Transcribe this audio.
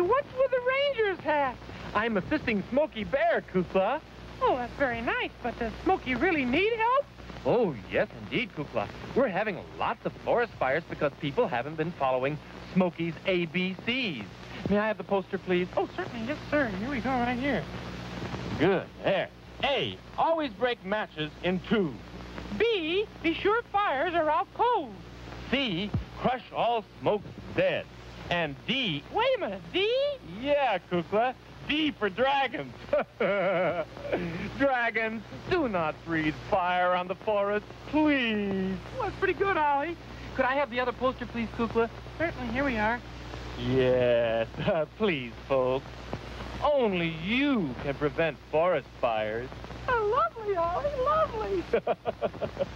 What's with the ranger's hat? I'm assisting Smokey Bear, Kukla. Oh, that's very nice, but does Smokey really need help? Oh, yes, indeed, Kukla. We're having lots of forest fires because people haven't been following Smokey's ABCs. May I have the poster, please? Oh, certainly, yes, sir. Here we go, right here. Good. There. A. Always break matches in two. B, be sure fires are out cold. C. Crush all smokes dead. And D. Wait a minute, D? Yeah, Kukla. D for dragons. dragons, do not breathe fire on the forest, please. Well, that's pretty good, Ollie. Could I have the other poster, please, Kukla? Certainly, here we are. Yes, please, folks. Only you can prevent forest fires. Oh, lovely, Ollie, lovely.